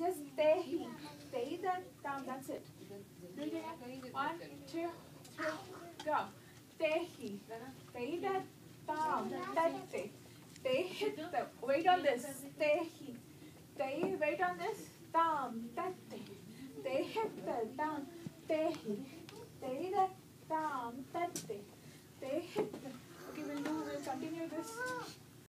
just tehi. Tehi that down. That's it. One, two, three, go. Tehi. Tehi that down. Tatti. Tehi. the- Wait on this. Tehi. Tehi. Wait on this. Down. Tatti. Tehi. the down. Tehi. Tehi that down. Tatti. Tehi. the- Okay, we'll do. We'll continue this.